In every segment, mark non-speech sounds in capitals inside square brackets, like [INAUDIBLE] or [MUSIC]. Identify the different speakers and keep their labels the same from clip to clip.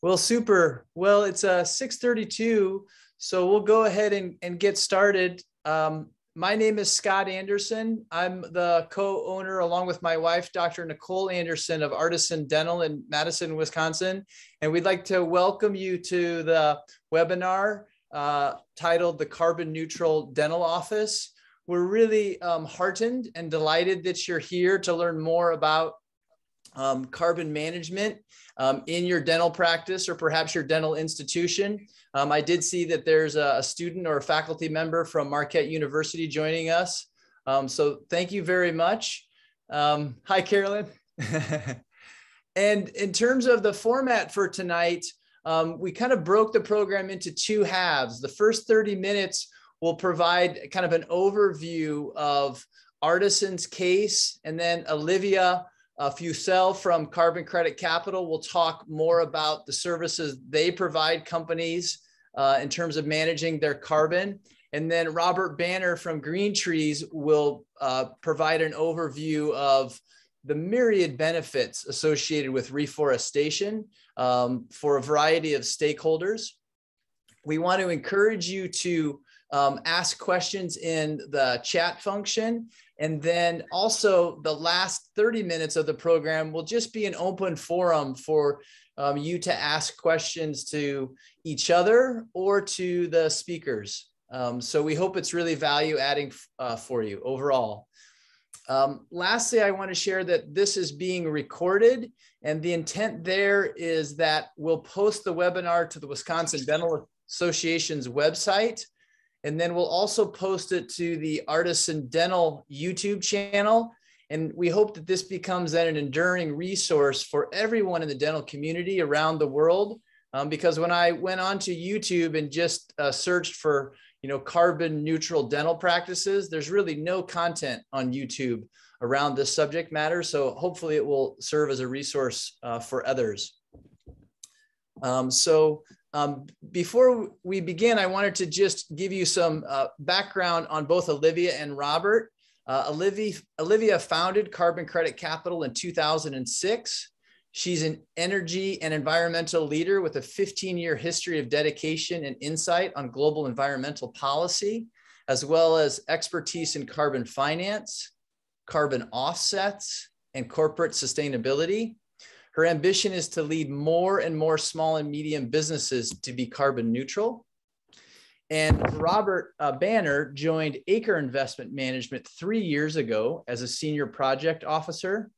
Speaker 1: Well, super. Well, it's uh, 632, so we'll go ahead and, and get started. Um, my name is Scott Andersen. I'm the co-owner along with my wife, Dr. Nicole Andersen of Artisan Dental in Madison, Wisconsin. And we'd like to welcome you to the webinar uh, titled The Carbon Neutral Dental Office. We're really um, heartened and delighted that you're here to learn more about um, carbon management um, in your dental practice or perhaps your dental institution. Um, I did see that there's a, a, student or a faculty member from Marquette University joining us. Um, so thank you very much. Um, hi, Carolyn. [LAUGHS] and in terms of the format for tonight, um, we kind of broke the program into two halves. The first 30 minutes will provide kind of an overview of Artisan's case, and then Olivia uh, Fussell from Carbon Credit Capital will talk more about the services they provide companies uh, in terms of managing their carbon. And then Robert Banner from GreenTrees will uh, provide an overview of the myriad benefits associated with reforestation um, for a variety of stakeholders. We want to encourage you to um, ask questions in the chat function. And then also the last 30 minutes of the program will just be an open forum for um, you to ask questions to each other or to the speakers. Um, so we hope it's really value adding uh, for you overall. Um, lastly, I want to share that this is being recorded and the intent there is that we'll post the webinar to the Wisconsin Dental Association's website and then we'll also post it to the Artisan Dental YouTube channel. And we hope that this becomes then an enduring resource for everyone in the dental community around the world. Um, because when I went onto YouTube and just uh, searched for, you know, carbon neutral dental practices, there's really no content on YouTube around this subject matter. So hopefully it will serve as a resource uh, for others. Um, so um, before we begin, I wanted to just give you some uh, background on both Olivia and Robert. Uh, Olivia, Olivia founded Carbon Credit Capital in 2006. She's an energy and environmental leader with a 15 year history of dedication and insight on global environmental policy, as well as expertise in carbon finance, carbon offsets, and corporate sustainability. Her ambition is to lead more and more small and medium businesses to be carbon neutral. And Robert uh, Banner joined Acre Investment Management three years ago as a senior project officer.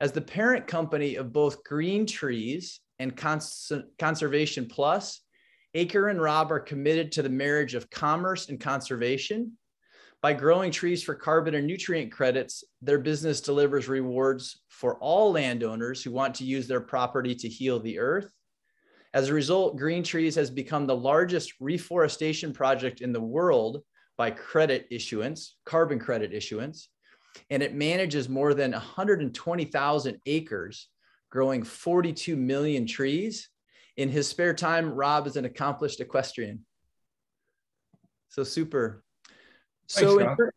Speaker 1: As the parent company of both GreenTrees and Cons Conservation Plus, Acre and Rob are committed to the marriage of commerce and conservation by growing trees for carbon and nutrient credits, their business delivers rewards for all landowners who want to use their property to heal the earth. As a result, GreenTrees has become the largest reforestation project in the world by credit issuance, carbon credit issuance, and it manages more than 120,000 acres, growing 42 million trees. In his spare time, Rob is an accomplished equestrian. So super. So, Thanks, ter-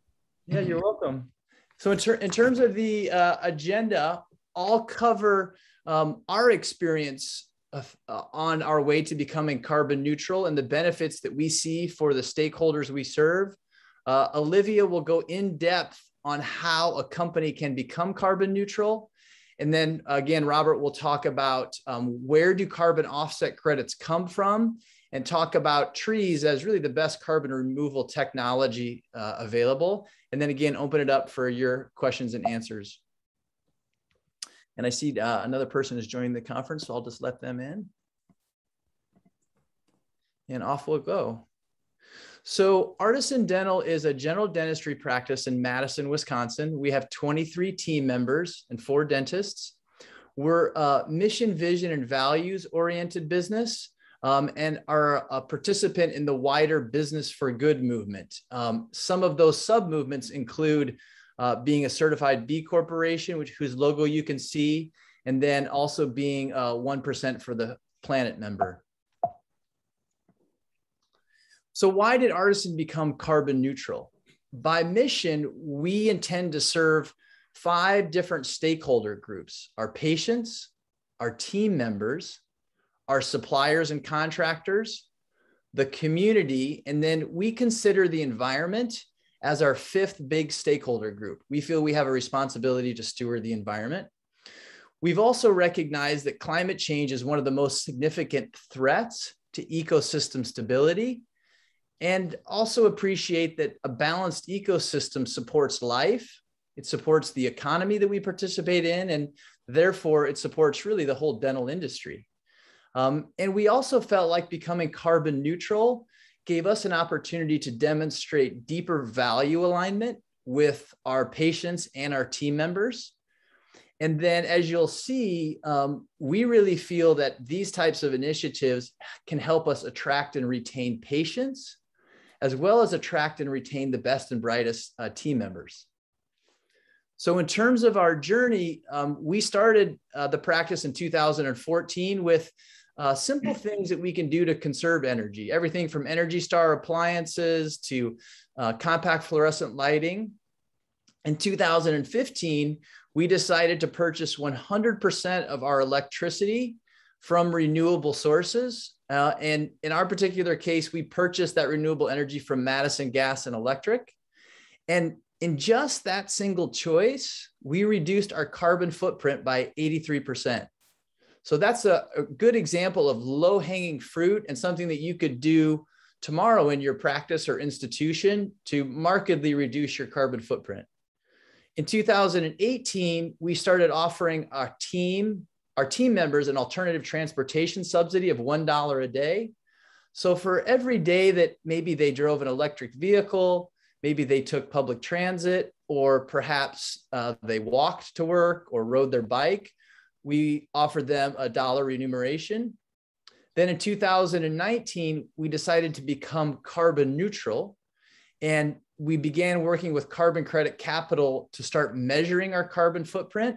Speaker 1: yeah, you're welcome. So, in, ter- in terms of the uh, agenda, I'll cover um, our experience of, uh, on our way to becoming carbon neutral and the benefits that we see for the stakeholders we serve. Uh, Olivia will go in depth on how a company can become carbon neutral. And then again, Robert will talk about um, where do carbon offset credits come from and talk about trees as really the best carbon removal technology uh, available. And then again, open it up for your questions and answers. And I see uh, another person is joining the conference, so I'll just let them in. And off we'll go. So Artisan Dental is a general dentistry practice in Madison, Wisconsin. We have 23 team members and four dentists. We're a mission, vision, and values oriented business um, and are a participant in the wider Business for Good movement. Um, some of those sub movements include uh, being a certified B Corporation, which whose logo you can see, and then also being uh, 1% for the planet member. So why did Artisan become carbon neutral? By mission, we intend to serve five different stakeholder groups, our patients, our team members, our suppliers and contractors, the community, and then we consider the environment as our fifth big stakeholder group. We feel we have a responsibility to steward the environment. We've also recognized that climate change is one of the most significant threats to ecosystem stability and also appreciate that a balanced ecosystem supports life, it supports the economy that we participate in, and therefore it supports really the whole dental industry. Um, and we also felt like becoming carbon neutral gave us an opportunity to demonstrate deeper value alignment with our patients and our team members. And then, as you'll see, um, we really feel that these types of initiatives can help us attract and retain patients, as well as attract and retain the best and brightest uh, team members. So, in terms of our journey, um, we started uh, the practice in 2014 with uh, simple things that we can do to conserve energy, everything from Energy Star appliances to uh, compact fluorescent lighting. In 2015, we decided to purchase 100% of our electricity from renewable sources. Uh, and in our particular case, we purchased that renewable energy from Madison Gas and Electric. And in just that single choice, we reduced our carbon footprint by 83%. So that's a, a good example of low hanging fruit and something that you could do tomorrow in your practice or institution to markedly reduce your carbon footprint. In 2018, we started offering our team, our team members an alternative transportation subsidy of $1 a day. So for every day that maybe they drove an electric vehicle, maybe they took public transit, or perhaps uh, they walked to work or rode their bike, we offered them a dollar remuneration. Then in 2019, we decided to become carbon neutral. And we began working with Carbon Credit Capital to start measuring our carbon footprint.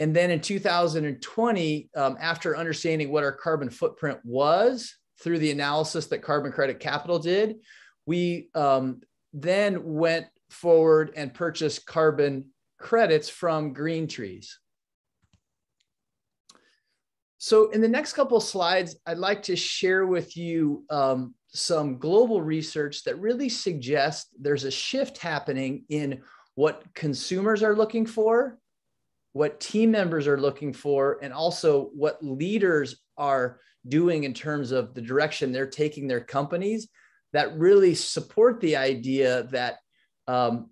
Speaker 1: And then in 2020, um, after understanding what our carbon footprint was through the analysis that Carbon Credit Capital did, we um, then went forward and purchased carbon credits from GreenTrees. So in the next couple of slides, I'd like to share with you um, some global research that really suggests there's a shift happening in what consumers are looking for, what team members are looking for, and also what leaders are doing in terms of the direction they're taking their companies that really support the idea that um,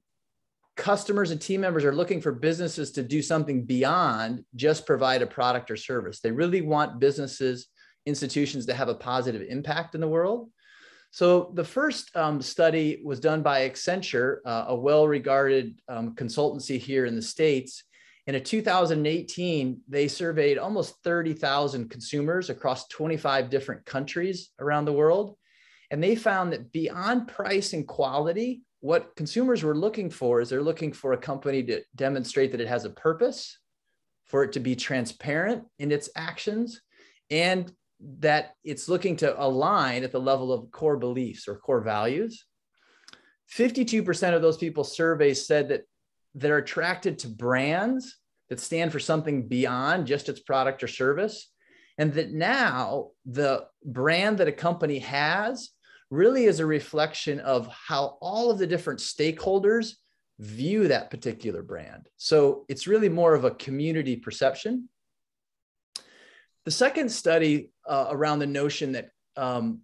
Speaker 1: customers and team members are looking for businesses to do something beyond just provide a product or service. They really want businesses, institutions to have a positive impact in the world. So the first um, study was done by Accenture, uh, a well-regarded um, consultancy here in the States. In a 2018, they surveyed almost 30,000 consumers across 25 different countries around the world. And they found that beyond price and quality, what consumers were looking for is they're looking for a company to demonstrate that it has a purpose, for it to be transparent in its actions, and that it's looking to align at the level of core beliefs or core values. 52% of those people surveyed said that they're attracted to brands that stand for something beyond just its product or service. And that now the brand that a company has really is a reflection of how all of the different stakeholders view that particular brand. So it's really more of a community perception. The second study uh, around the notion that um,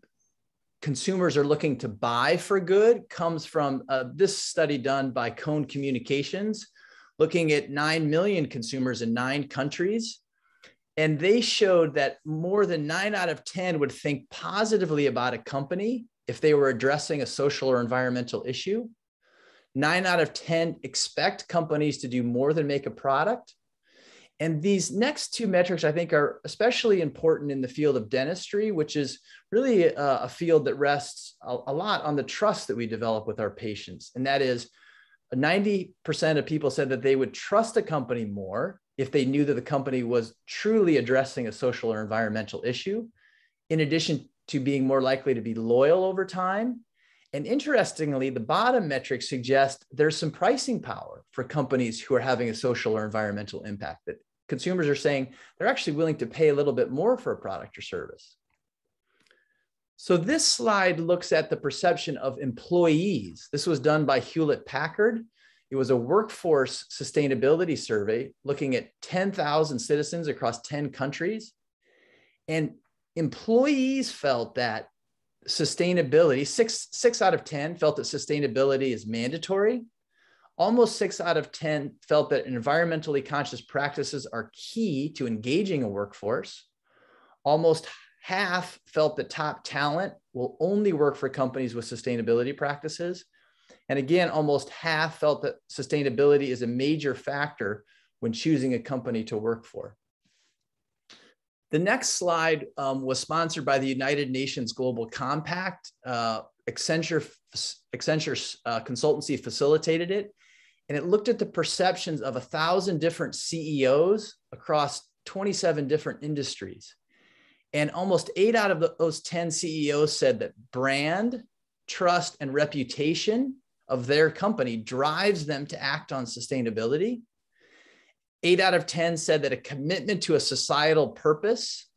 Speaker 1: consumers are looking to buy for good comes from uh, this study done by Cone Communications, looking at 9 million consumers in nine countries. And they showed that more than nine out of 10 would think positively about a company if they were addressing a social or environmental issue. Nine out of 10 expect companies to do more than make a product. And these next two metrics, I think, are especially important in the field of dentistry, which is really a, a field that rests a, a, lot on the trust that we develop with our patients. And that is 90% of people said that they would trust a company more if they knew that the company was truly addressing a social or environmental issue. In addition to being more likely to be loyal over time. And interestingly, the bottom metrics suggest there's some pricing power for companies who are having a social or environmental impact. That consumers are saying they're actually willing to pay a little bit more for a product or service. So this slide looks at the perception of employees. This was done by Hewlett Packard. It was a workforce sustainability survey looking at 10,000 citizens across 10 countries. And employees felt that sustainability, six, six out of 10 felt that sustainability is mandatory. Almost six out of 10 felt that environmentally conscious practices are key to engaging a workforce. Almost half felt that top talent will only work for companies with sustainability practices. And again, almost half felt that sustainability is a major factor when choosing a company to work for. The next slide um, was sponsored by the United Nations Global Compact. Uh, Accenture, Accenture uh, consultancy facilitated it, and it looked at the perceptions of a thousand different CEOs across 27 different industries. And almost eight out of those 10 CEOs said that brand, trust, and reputation of their company drives them to act on sustainability. Eight out of 10 said that a commitment to a societal purpose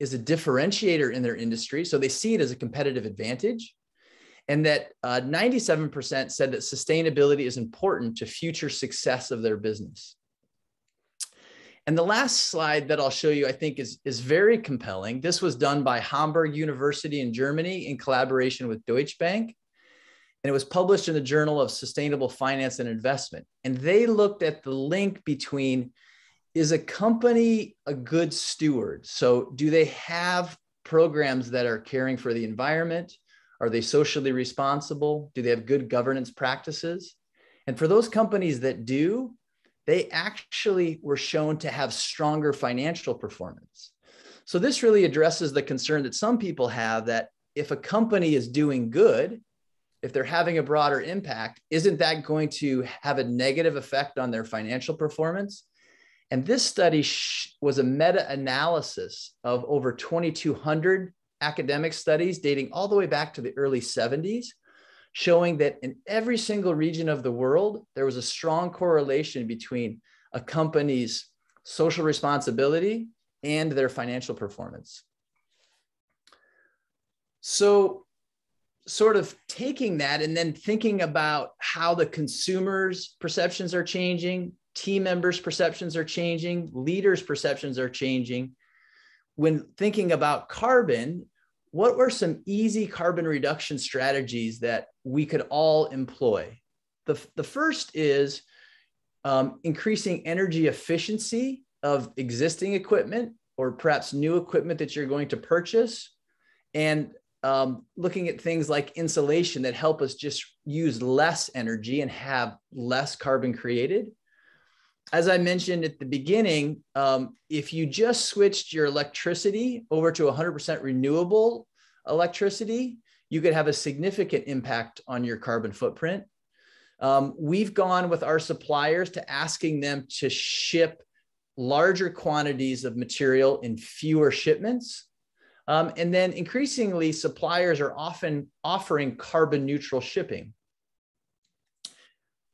Speaker 1: is a differentiator in their industry. So they see it as a competitive advantage. And that uh, 97% said that sustainability is important to future success of their business. And the last slide that I'll show you, I think, is, is very compelling. This was done by Hamburg University in Germany in collaboration with Deutsche Bank. And it was published in the Journal of Sustainable Finance and Investment. And they looked at the link between is a company a good steward? So, do they have programs that are caring for the environment? Are they socially responsible? Do they have good governance practices? And for those companies that do, they actually were shown to have stronger financial performance. So this really addresses the concern that some people have that if a company is doing good, if they're having a broader impact, isn't that going to have a negative effect on their financial performance? And this study was a meta analysis of over 2,200 academic studies dating all the way back to the early 70s showing that in every single region of the world, there was a strong correlation between a company's social responsibility and their financial performance. So, sort of taking that and then thinking about how the consumers' perceptions are changing, team members' perceptions are changing, leaders' perceptions are changing. When thinking about carbon, what were some easy carbon reduction strategies that we could all employ? The, the first is um, increasing energy efficiency of existing equipment or perhaps new equipment that you're going to purchase and um, looking at things like insulation that help us just use less energy and have less carbon created. As I mentioned at the beginning, um, if you just switched your electricity over to 100% renewable electricity, you could have a significant impact on your carbon footprint. Um, we've gone with our suppliers to asking them to ship larger quantities of material in fewer shipments. Um, and then increasingly, suppliers are often offering carbon neutral shipping.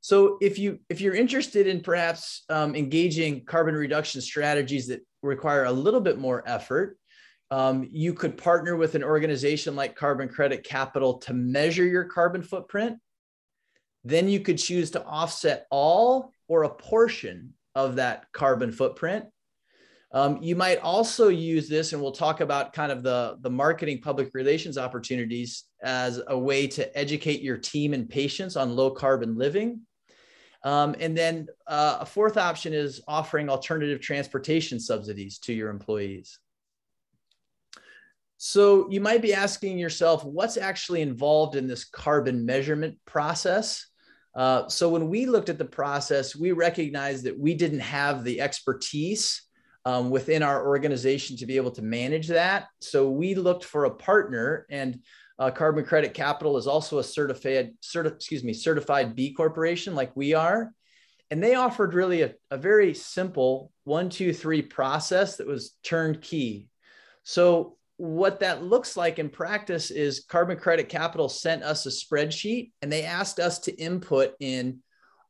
Speaker 1: So if you if you're interested in perhaps um, engaging carbon reduction strategies that require a little bit more effort, um, you could partner with an organization like Carbon Credit Capital to measure your carbon footprint. Then you could choose to offset all or a portion of that carbon footprint. Um, you might also use this, and we'll talk about kind of the, the marketing public relations opportunities as a way to educate your team and patients on low carbon living. Um, and then uh, a fourth option is offering alternative transportation subsidies to your employees. So you might be asking yourself, what's actually involved in this carbon measurement process? Uh, so when we looked at the process, we recognized that we didn't have the expertise um, within our organization to be able to manage that. So we looked for a partner, and uh, Carbon Credit Capital is also a certified, certi- excuse me, certified B corporation like we are, and they offered really a, a very simple one, two, three process that was turnkey. So what that looks like in practice is Carbon Credit Capital sent us a spreadsheet and they asked us to input in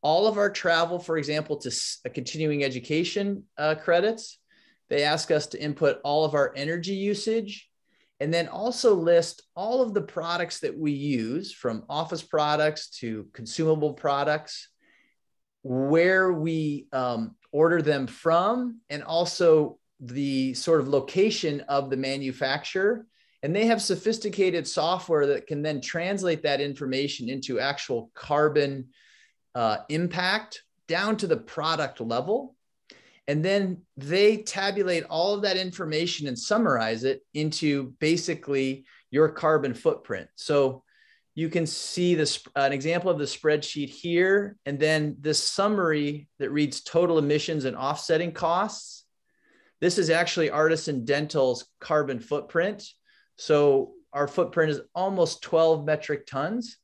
Speaker 1: all of our travel, for example, to continuing education uh, credits. They ask us to input all of our energy usage and then also list all of the products that we use from office products to consumable products, where we um, order them from, and also the sort of location of the manufacturer. And they have sophisticated software that can then translate that information into actual carbon uh, impact down to the product level. And then they tabulate all of that information and summarize it into basically your carbon footprint. So you can see this an example of the spreadsheet here, and then this summary that reads total emissions and offsetting costs. This is actually Artisan Dental's carbon footprint. So our footprint is almost 12 metric tons.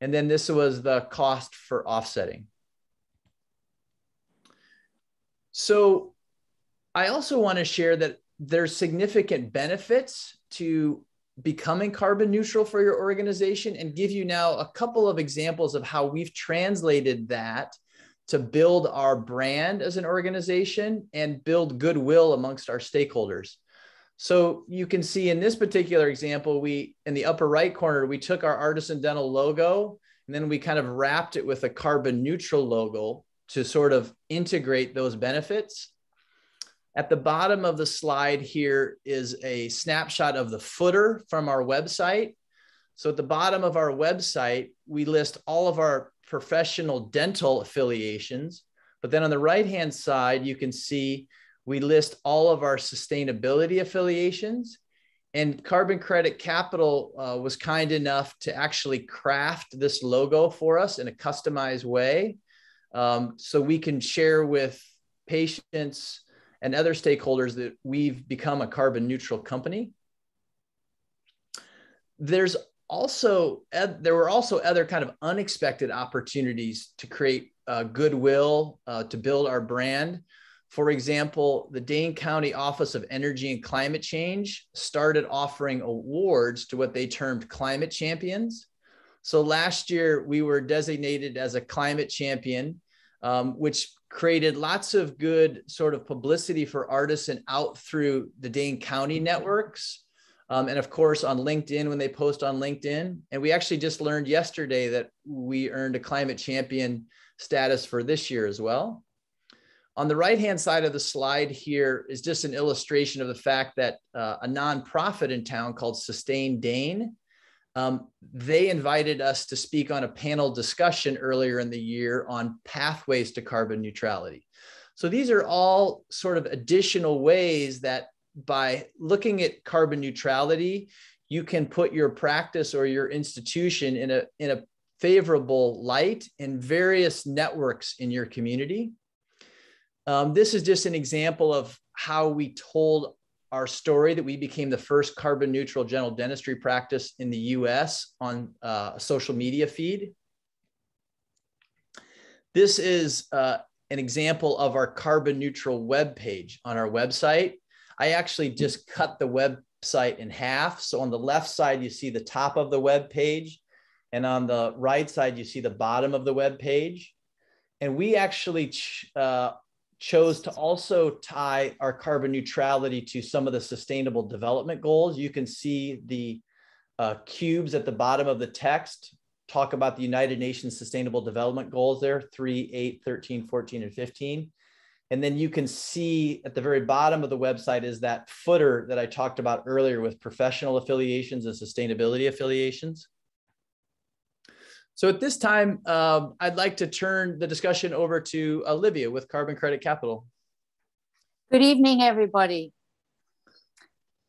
Speaker 1: And then this was the cost for offsetting. So I also want to share that there's significant benefits to becoming carbon neutral for your organization and give you now a couple of examples of how we've translated that to build our brand as an organization and build goodwill amongst our stakeholders. So you can see in this particular example, we in the upper right corner, we took our artisan dental logo and then we kind of wrapped it with a carbon neutral logo to sort of integrate those benefits. At the bottom of the slide here is a snapshot of the footer from our website. So at the bottom of our website, we list all of our professional dental affiliations. But then on the right hand side, you can see we list all of our sustainability affiliations. And Carbon Credit Capital uh, was kind enough to actually craft this logo for us in a customized way. Um, so we can share with patients and other stakeholders that we've become a carbon neutral company. There's also, there were also other kind of unexpected opportunities to create uh, goodwill, uh, to build our brand. For example, the Dane County Office of Energy and Climate Change started offering awards to what they termed climate champions. So last year, we were designated as a climate champion, um, which created lots of good sort of publicity for Artisan and out through the Dane County networks. Um, and of course, on LinkedIn, when they post on LinkedIn. And we actually just learned yesterday that we earned a climate champion status for this year as well. On the right-hand side of the slide here is just an illustration of the fact that uh, a nonprofit in town called Sustain Dane, um, they invited us to speak on a panel discussion earlier in the year on pathways to carbon neutrality. So these are all sort of additional ways that by looking at carbon neutrality, you can put your practice or your institution in a, in a favorable light in various networks in your community. Um, this is just an example of how we told our story that we became the first carbon neutral general dentistry practice in the US on uh, a social media feed. This is uh, an example of our carbon neutral web page on our website. I actually just cut the website in half. So on the left side, you see the top of the web page. And on the right side, you see the bottom of the web page. And we actually uh, chose to also tie our carbon neutrality to some of the sustainable development goals. You can see the uh, cubes at the bottom of the text talk about the United Nations Sustainable Development Goals there, 3, 8, 13, 14, and 15. And then you can see at the very bottom of the website is that footer that I talked about earlier with professional affiliations and sustainability affiliations. So at this time, um, I'd like to turn the discussion over to Olivia with Carbon Credit Capital.
Speaker 2: Good evening, everybody.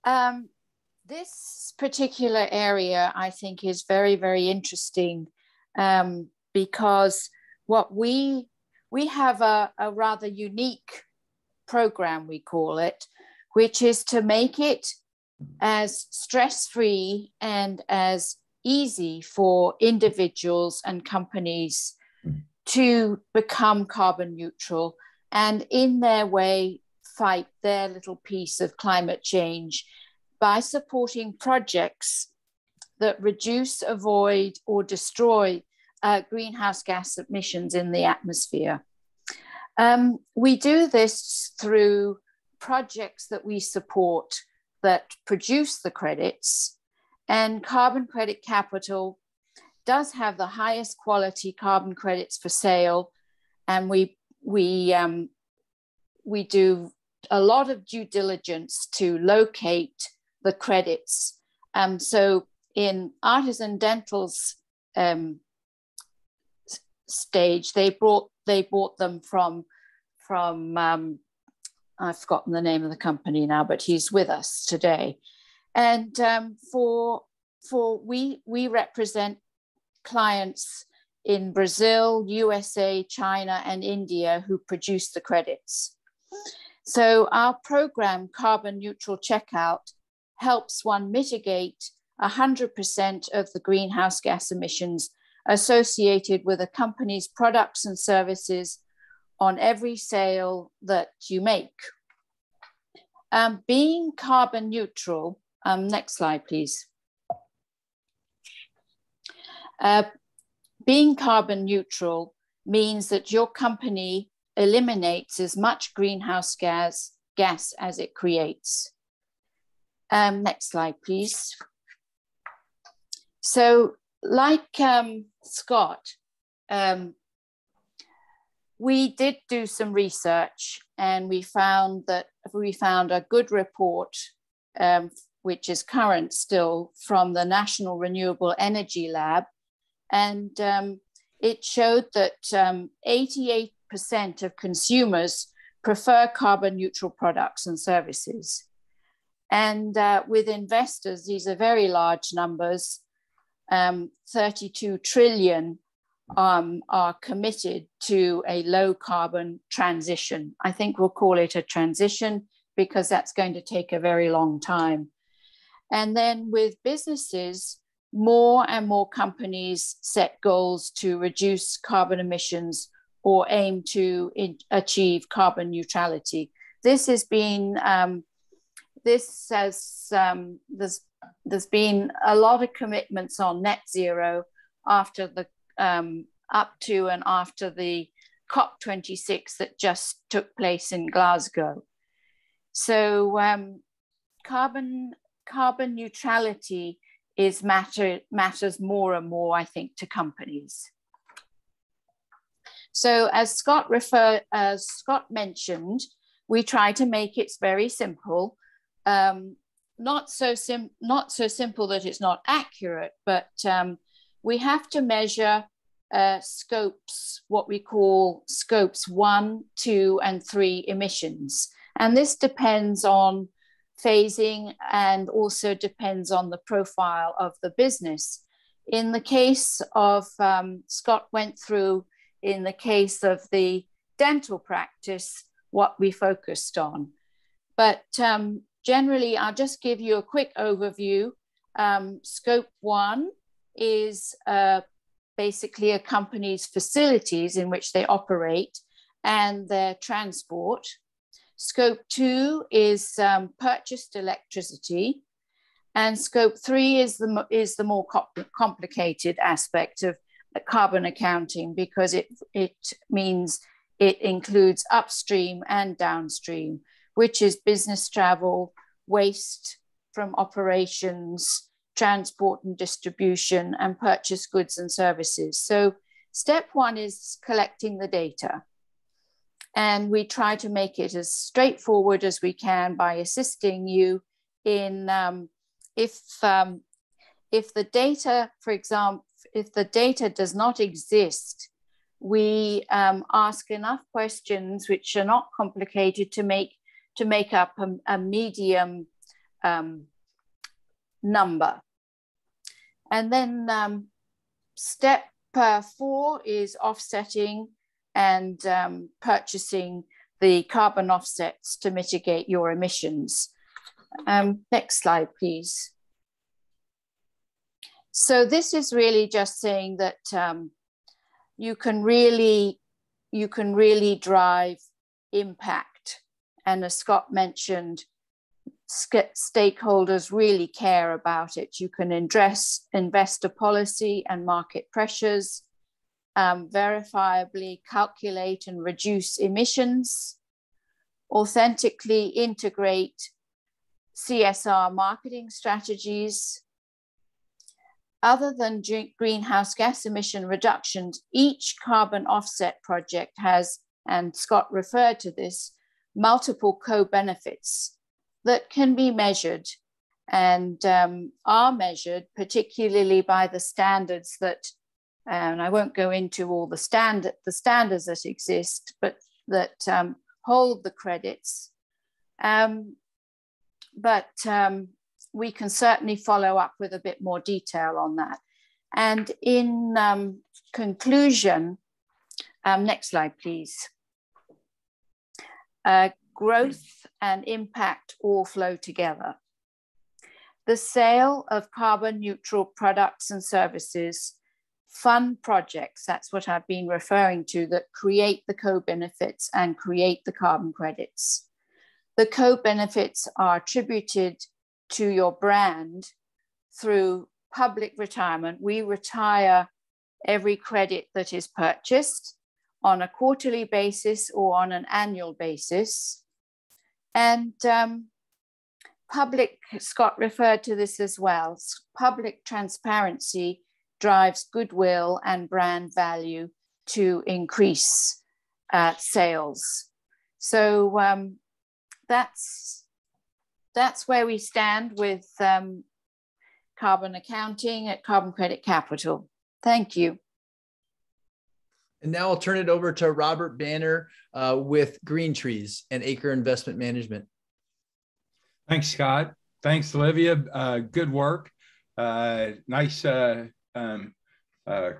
Speaker 2: Um, this particular area, I think, is very, very interesting um, because what we we have a, a rather unique program, we call it, which is to make it as stress-free and as easy for individuals and companies to become carbon neutral and in their way fight their little piece of climate change by supporting projects that reduce, avoid, or destroy uh, greenhouse gas emissions in the atmosphere. Um, we do this through projects that we support that produce the credits, and Carbon Credit Capital does have the highest quality carbon credits for sale, and we we um, we do a lot of due diligence to locate the credits. Um, so in Artisan Dental's um, stage, they brought they bought them from from um, I've forgotten the name of the company now, but he's with us today. And um, for for we we represent clients in Brazil, USA, China, and India who produce the credits. So our program, Carbon Neutral Checkout, helps one mitigate 100% of the greenhouse gas emissions associated with a company's products and services on every sale that you make. Um, being carbon neutral, um, next slide, please. Uh, being carbon neutral means that your company eliminates as much greenhouse gas, gas as it creates. Um, next slide, please. So like um, Scott, um, we did do some research and we found that we found a good report, um, which is current still from the National Renewable Energy Lab. And um, it showed that 88% um, of consumers prefer carbon neutral products and services. And uh, with investors, these are very large numbers. Um, 32 trillion um, are committed to a low carbon transition. I think we'll call it a transition because that's going to take a very long time. And then with businesses, more and more companies set goals to reduce carbon emissions or aim to achieve carbon neutrality. This has been um, this has um, there's there's been a lot of commitments on net zero after the um, up to and after the COP26 that just took place in Glasgow. So um, carbon carbon neutrality is matter matters more and more, I think, to companies. So as Scott refer as Scott mentioned, we try to make it very simple um, not so sim- not so simple that it's not accurate, but um, we have to measure uh, scopes, what we call scopes one, two, and three emissions, and this depends on phasing and also depends on the profile of the business. In the case of um, Scott went through, in the case of the dental practice, what we focused on. But um, generally, I'll just give you a quick overview. Um, scope one is uh, basically a company's facilities in which they operate and their transport. Scope two is um, purchased electricity. And scope three is the, is the more complicated aspect of carbon accounting because it, it means it includes upstream and downstream which is business travel, waste from operations, transport and distribution, and purchase goods and services. So, step one is collecting the data. And we try to make it as straightforward as we can by assisting you in um, if, um, if the data, for example, if the data does not exist, we um, ask enough questions which are not complicated to make to make up a, a medium um, number. And then um, step uh, four is offsetting and um, purchasing the carbon offsets to mitigate your emissions. Um, next slide, please. So this is really just saying that um, you can really, you can really drive impact and as Scott mentioned, stakeholders really care about it. You can address investor policy and market pressures. Um, verifiably calculate and reduce emissions, authentically integrate CSR marketing strategies. Other than greenhouse gas emission reductions, each carbon offset project has, and Scott referred to this, multiple co-benefits that can be measured and um, are measured particularly by the standards that and I won't go into all the standard the standards that exist, but that um, hold the credits. Um, but um, we can certainly follow up with a bit more detail on that. And in um, conclusion, um, next slide, please. Uh, growth and impact all flow together. The sale of carbon neutral products and services fund projects, that's what I've been referring to, that create the co-benefits and create the carbon credits. The co-benefits are attributed to your brand through public retirement. We retire every credit that is purchased on a quarterly basis or on an annual basis. And um, public, Scott referred to this as well, public transparency drives goodwill and brand value to increase uh, sales. So um, that's that's where we stand with um, carbon accounting at Carbon Credit Capital. Thank you.
Speaker 1: And now I'll turn it over to Robert Banner uh, with GreenTrees and Acre Investment Management.
Speaker 3: Thanks, Scott. Thanks, Olivia. Uh, good work. Uh, nice uh, um, uh,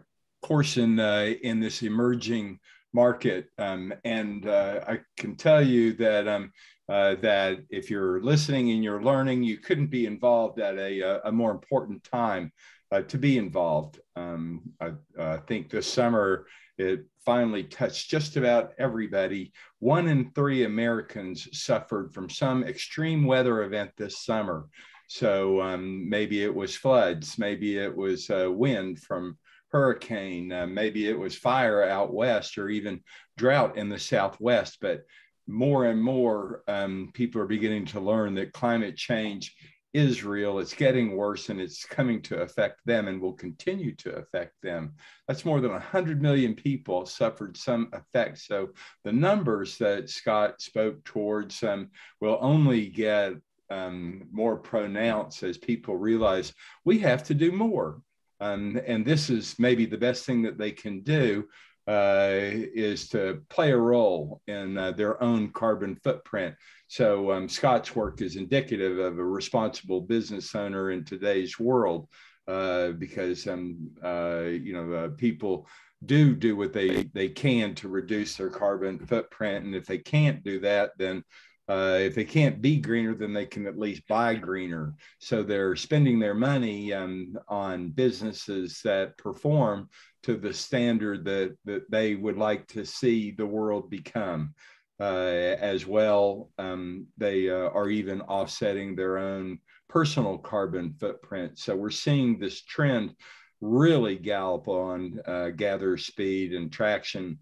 Speaker 3: course in uh, in this emerging market, um, and uh, I can tell you that um, uh, that if you're listening and you're learning, you couldn't be involved at a, a more important time uh, to be involved. Um, I, I, think this summer it finally touched just about everybody. One in three Americans suffered from some extreme weather event this summer. So um, maybe it was floods, maybe it was uh, wind from hurricane, uh, maybe it was fire out west, or even drought in the southwest. But more and more um, people are beginning to learn that climate change is real. It's getting worse and it's coming to affect them and will continue to affect them. That's more than 100 million people suffered some effect. So the numbers that Scott spoke towards um, will only get um, more pronounced as people realize we have to do more. Um, and this is maybe the best thing that they can do uh, is to play a role in uh, their own carbon footprint. So um, Scott's work is indicative of a responsible business owner in today's world uh, because um, uh, you know uh, people do do what they they can to reduce their carbon footprint, and if they can't do that, then uh, if they can't be greener, then they can at least buy greener. So they're spending their money um, on businesses that perform to the standard that, that they would like to see the world become. Uh, as well, um, they uh, are even offsetting their own personal carbon footprint. So we're seeing this trend really gallop on, uh, gather speed and traction.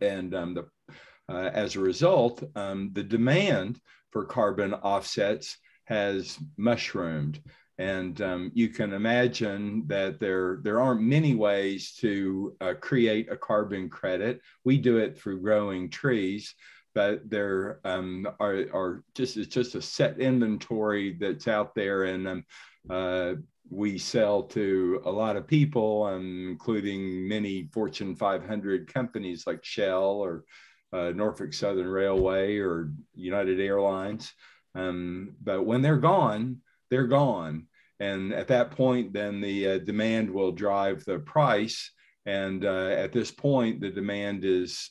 Speaker 3: And um, the uh, as a result, um, the demand for carbon offsets has mushroomed. And um, you can imagine that there, there aren't many ways to uh, create a carbon credit. We do it through growing trees, but there um, are, are just it's just a set inventory that's out there, and um, uh, we sell to a lot of people, um, including many Fortune 500 companies like Shell or uh, Norfolk Southern Railway or United Airlines. Um, but when they're gone, they're gone. And at that point, then the uh, demand will drive the price. And uh, at this point, the demand is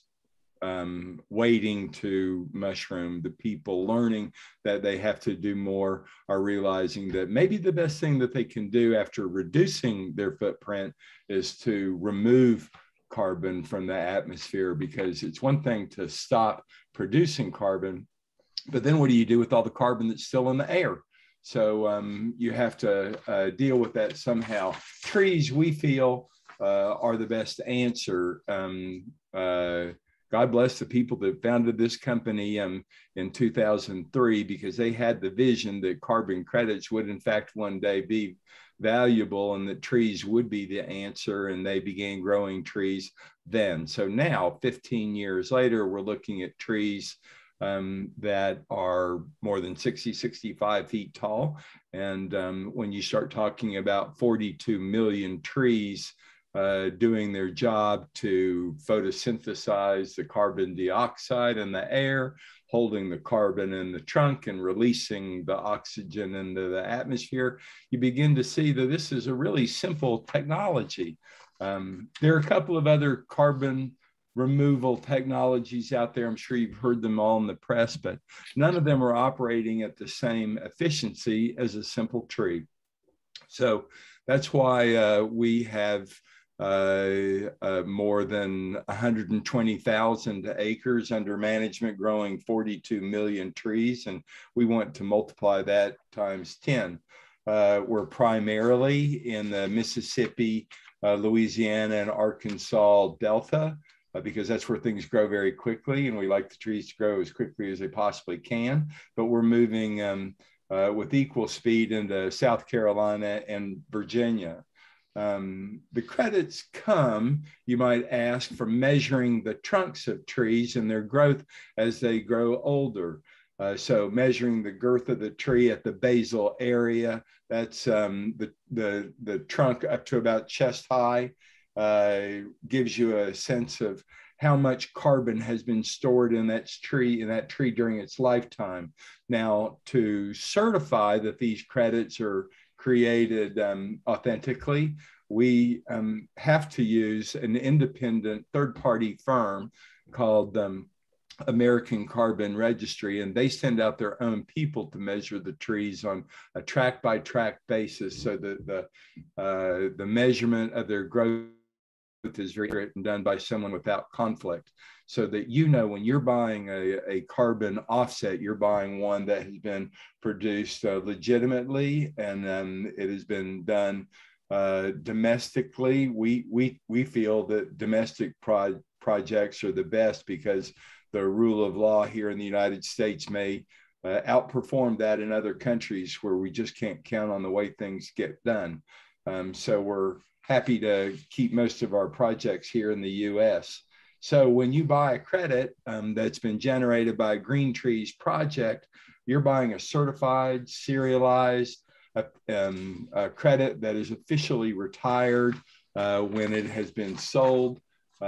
Speaker 3: um, waiting to mushroom. The people learning that they have to do more are realizing that maybe the best thing that they can do after reducing their footprint is to remove carbon from the atmosphere because it's one thing to stop producing carbon, but then what do you do with all the carbon that's still in the air? So um, you have to uh, deal with that somehow. Trees, we feel, uh, are the best answer. Um, uh, God bless the people that founded this company um, in 2003 because they had the vision that carbon credits would, in fact, one day be valuable and that trees would be the answer. And they began growing trees then. So now, 15 years later, we're looking at trees um, that are more than 60, 65 feet tall. And um, when you start talking about 42 million trees uh, doing their job to photosynthesize the carbon dioxide in the air, holding the carbon in the trunk and releasing the oxygen into the atmosphere, you begin to see that this is a really simple technology. Um, there are a couple of other carbon removal technologies out there. I'm sure you've heard them all in the press, but none of them are operating at the same efficiency as a simple tree. So that's why uh, we have more than 120,000 acres under management, growing 42 million trees, and we want to multiply that times 10. Uh, we're primarily in the Mississippi, uh, Louisiana, and Arkansas Delta uh, because that's where things grow very quickly, and we like the trees to grow as quickly as they possibly can. But we're moving um, uh, with equal speed into South Carolina and Virginia. Um, the credits come, you might ask, from measuring the trunks of trees and their growth as they grow older. Uh, so measuring the girth of the tree at the basal area, that's um, the, the, the trunk up to about chest high uh, gives you a sense of how much carbon has been stored in that tree in that tree during its lifetime. Now, to certify that these credits are created um, authentically, we um, have to use an independent third-party firm called um, American Carbon Registry, and they send out their own people to measure the trees on a track by track basis, so that the uh, the measurement of their growth is very written done by someone without conflict so that you know when you're buying a, a carbon offset you're buying one that has been produced uh, legitimately and um, it has been done uh, domestically we we we feel that domestic pro- projects are the best because the rule of law here in the united states may uh, outperform that in other countries where we just can't count on the way things get done um, so we're happy to keep most of our projects here in the US. So when you buy a credit um, that's been generated by GreenTrees project, you're buying a certified, serialized uh, um, credit that is officially retired uh, when it has been sold, uh,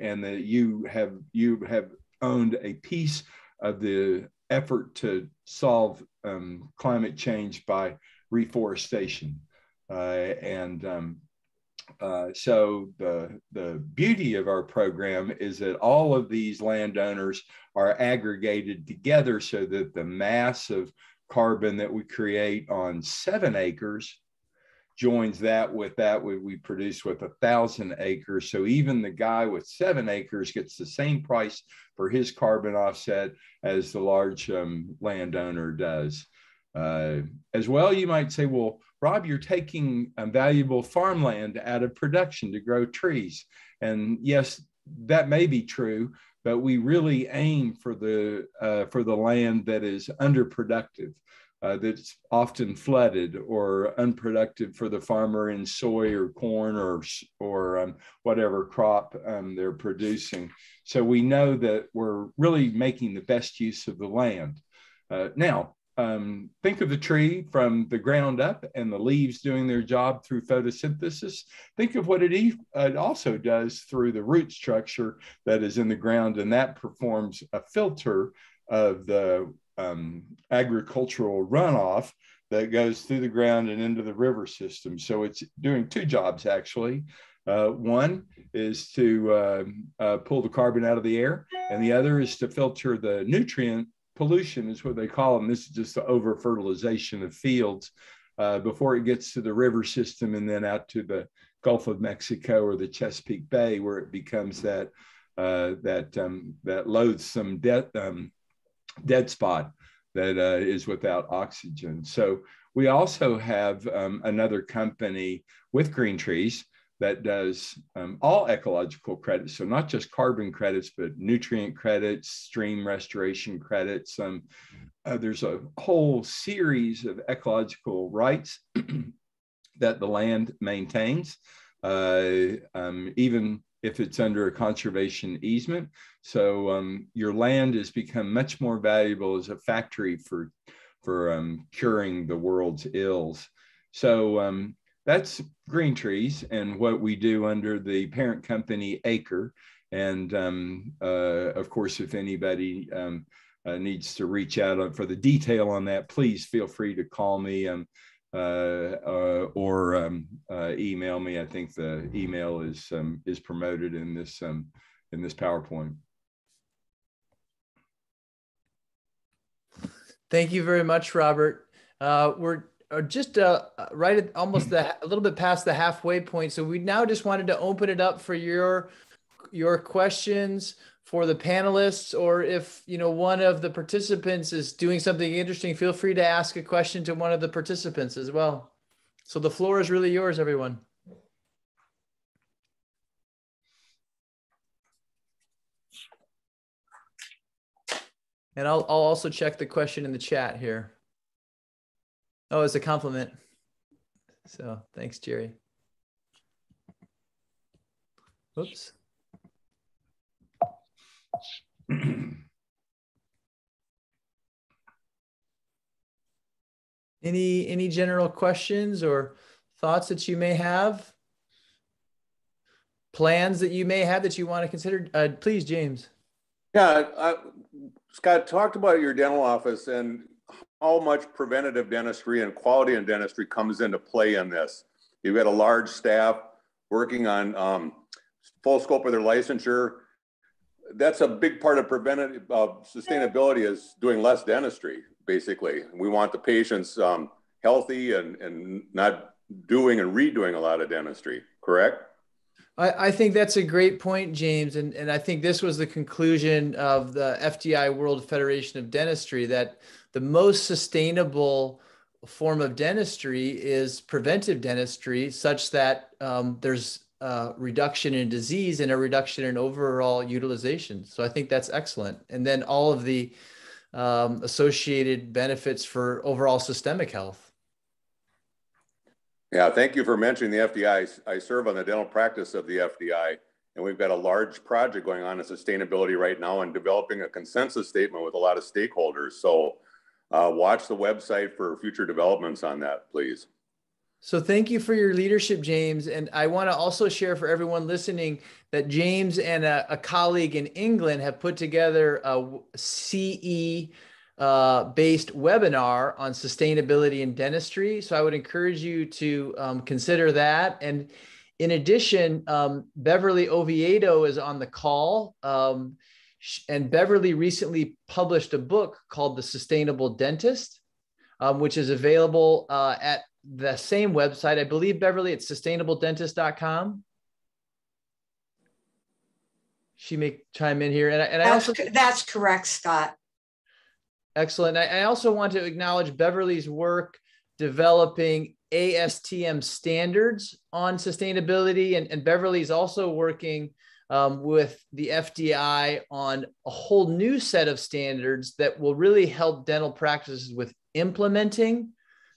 Speaker 3: and that you have you have owned a piece of the effort to solve um, climate change by reforestation. Uh, and um, uh, so the, the beauty of our program is that all of these landowners are aggregated together so that the mass of carbon that we create on seven acres joins that with that we, we produce with a thousand acres. So even the guy with seven acres gets the same price for his carbon offset as the large um, landowner does. Uh, as well, you might say, well, Rob, you're taking valuable farmland out of production to grow trees. And yes, that may be true, but we really aim for the uh, for the land that is underproductive, uh, that's often flooded or unproductive for the farmer in soy or corn or or um, whatever crop um, they're producing. So we know that we're really making the best use of the land. Uh, now, um, think of the tree from the ground up and the leaves doing their job through photosynthesis. Think of what it, e- it, also does through the root structure that is in the ground, and that performs a filter of the um, agricultural runoff that goes through the ground and into the river system. So it's doing two jobs actually. Uh, one is to uh, uh, pull the carbon out of the air, and the other is to filter the nutrient pollution is what they call them. This is just the over fertilization of fields uh, before it gets to the river system and then out to the Gulf of Mexico or the Chesapeake Bay, where it becomes that uh, that um, that loathsome dead um, dead spot that uh, is without oxygen. So we also have um, another company with GreenTrees that does um, all ecological credits. So not just carbon credits, but nutrient credits, stream restoration credits. Um, uh, there's a whole series of ecological rights [CLEARS THROAT] that the land maintains, uh, um, even if it's under a conservation easement. So um, your land has become much more valuable as a factory for, for um, curing the world's ills. So um, that's GreenTrees and what we do under the parent company ACRE. And um, uh, of course, if anybody um, uh, needs to reach out for the detail on that, please feel free to call me um, uh, uh or um, uh, email me. I think the email is um, is promoted in this um, in this PowerPoint.
Speaker 1: Thank you very much, Robert. Uh, we're uh, just uh, right at almost the, a little bit past the halfway point. So we now just wanted to open it up for your your questions for the panelists, or if you know one of the participants is doing something interesting, feel free to ask a question to one of the participants as well. So the floor is really yours, everyone. And I'll, I'll also check the question in the chat here. Oh, it's a compliment. So thanks, Jerry. Oops. [CLEARS THROAT] any any general questions or thoughts that you may have? Plans that you may have that you want to consider? Uh, please, James.
Speaker 4: Yeah, I, Scott talked about your dental office, and how much preventative dentistry and quality in dentistry comes into play in this. You've got a large staff working on um, full scope of their licensure. That's a big part of preventative uh, sustainability is doing less dentistry, basically. We want the patients um, healthy and, and not doing and redoing a lot of dentistry, correct?
Speaker 1: I, I think that's a great point, James. And, and I think this was the conclusion of the FDI World Federation of Dentistry that the most sustainable form of dentistry is preventive dentistry, such that um, there's a reduction in disease and a reduction in overall utilization. So I think that's excellent. And then all of the um, associated benefits for overall systemic health.
Speaker 4: Yeah, thank you for mentioning the FDI. I serve on the dental practice of the FDI, and we've got a large project going on in sustainability right now and developing a consensus statement with a lot of stakeholders. So uh, watch the website for future developments on that, please.
Speaker 1: So thank you for your leadership, James. And I want to also share for everyone listening that James and a, a colleague in England have put together a CE uh, based webinar on sustainability in dentistry. So I would encourage you to um, consider that. And in addition, um, Beverly Oviedo is on the call. Um, and Beverly recently published a book called The Sustainable Dentist, um, which is available uh, at the same website. I believe, Beverly, it's sustainabledentist.com. She may chime in here. And I, and
Speaker 5: that's,
Speaker 1: I also.
Speaker 5: That's correct, Scott.
Speaker 1: Excellent. I, I also want to acknowledge Beverly's work developing ASTM standards on sustainability. And, and Beverly's also working um, with the FDI on a whole new set of standards that will really help dental practices with implementing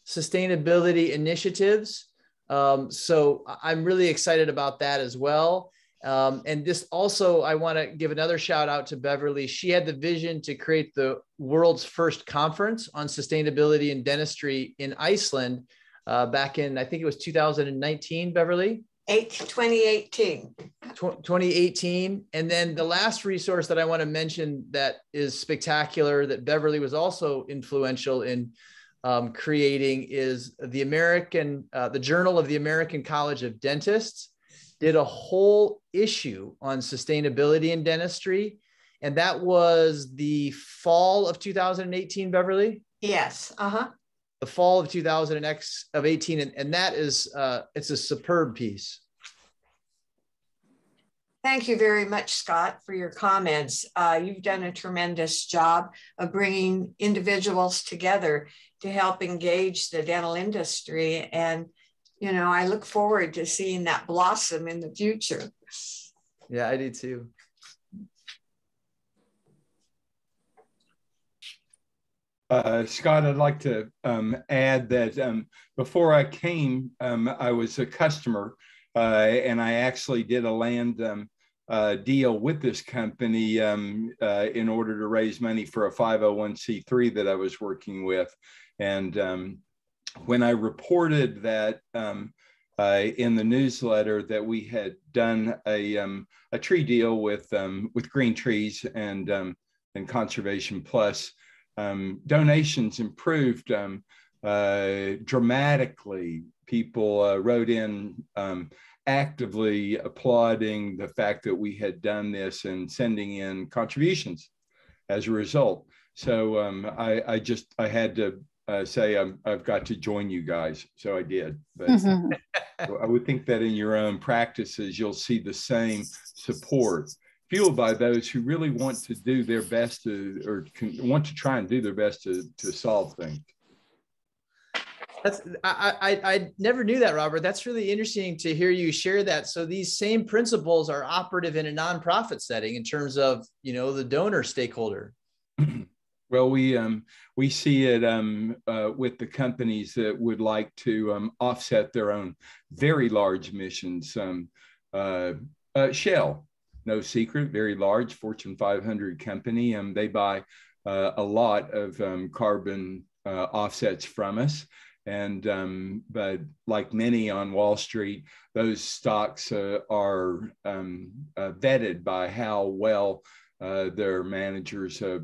Speaker 1: sustainability initiatives. Um, so I'm really excited about that as well. Um, and this also, I want to give another shout out to Beverly. She had the vision to create the world's first conference on sustainability in dentistry in Iceland uh, back in, I think it was 2019, Beverly.
Speaker 5: 8, 2018.
Speaker 1: 2018. And then the last resource that I want to mention that is spectacular that Beverly was also influential in um, creating is the American, uh, the Journal of the American College of Dentists did a whole issue on sustainability in dentistry. And that was the fall of 2018, Beverly?
Speaker 5: Yes. Uh-huh
Speaker 1: the fall of 2000 and X of 18, and, and that is uh, it's a superb piece.
Speaker 5: Thank you very much, Scott, for your comments. Uh, you've done a tremendous job of bringing individuals together to help engage the dental industry and you know, I look forward to seeing that blossom in the future.
Speaker 1: Yeah, I do too.
Speaker 3: Uh, Scott, I'd like to um, add that um, before I came, um, I was a customer uh, and I actually did a land um, uh, deal with this company um, uh, in order to raise money for a 501c3 that I was working with. And um, when I reported that uh, in the newsletter that we had done a, a tree deal with, with GreenTrees and, and Conservation Plus, donations improved uh, dramatically. People uh, wrote in actively applauding the fact that we had done this and sending in contributions as a result. So um, I, I, just I had to uh, say i have got to join you guys, so I did. But mm-hmm. [LAUGHS] I would think that in your own practices you'll see the same support fueled by those who really want to do their best to or can, want to try and do their best to to solve things.
Speaker 1: That's I, I I never knew that, Robert. That's really interesting to hear you share that. So these same principles are operative in a nonprofit setting in terms of you know the donor stakeholder. [CLEARS THROAT]
Speaker 3: Well, we um, we see it um, uh, with the companies that would like to um, offset their own very large emissions. Um, uh, uh, Shell, no secret, very large Fortune 500 company. Um, they buy uh, a lot of um, carbon uh, offsets from us. And um, but like many on Wall Street, those stocks uh, are um, uh, vetted by how well uh, their managers uh,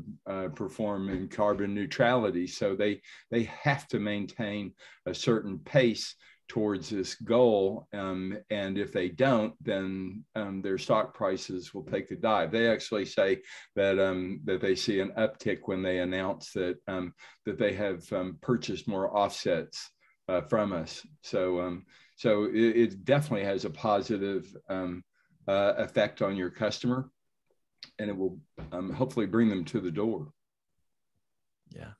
Speaker 3: perform in carbon neutrality. So they they have to maintain a certain pace towards this goal. Um, and if they don't, then um, their stock prices will take a dive. They actually say that um, that they see an uptick when they announce that um, that they have um, purchased more offsets uh, from us. So um, so it, it, definitely has a positive uh, effect on your customer, and it will hopefully bring them to the door.
Speaker 1: Yeah.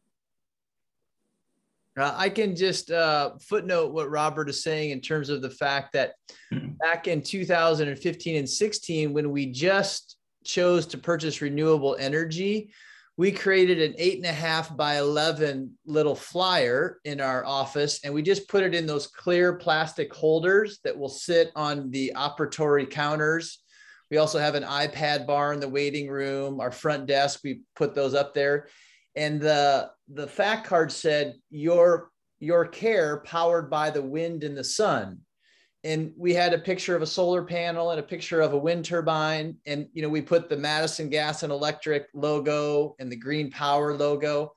Speaker 1: Uh, I can just uh, footnote what Robert is saying in terms of the fact that hmm. back in 2015 and 16, when we just chose to purchase renewable energy, we created an eight and a half by 11 little flyer in our office, and we just put it in those clear plastic holders that will sit on the operatory counters. We also have an iPad bar in the waiting room, our front desk, we put those up there and the the fact card said your your care powered by the wind and the sun. And we had a picture of a solar panel and a picture of a wind turbine. And you know we put the madison gas and electric logo and the green power logo.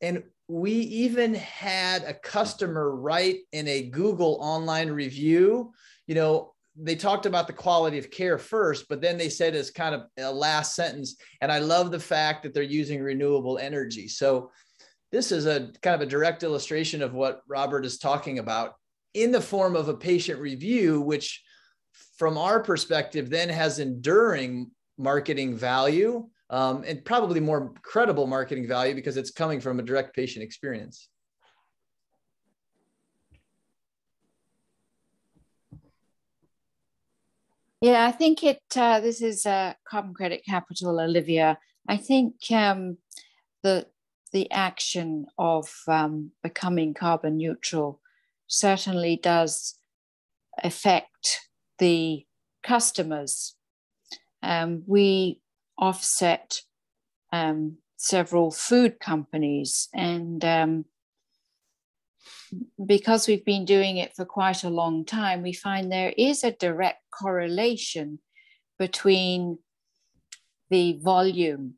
Speaker 1: And we even had a customer write in a google online review you know they talked about the quality of care first, but then they said as kind of a last sentence. And I love the fact that they're using renewable energy. So this is a kind of a direct illustration of what Robert is talking about in the form of a patient review, which from our perspective then has enduring marketing value um, and probably more credible marketing value because it's coming from a direct patient experience.
Speaker 2: Yeah, I think it. Uh, this is uh, carbon credit capital, Olivia. I think um, the the action of um, becoming carbon neutral certainly does affect the customers. Um, we offset um, several food companies, and um, because we've been doing it for quite a long time, we find there is a direct correlation between the volume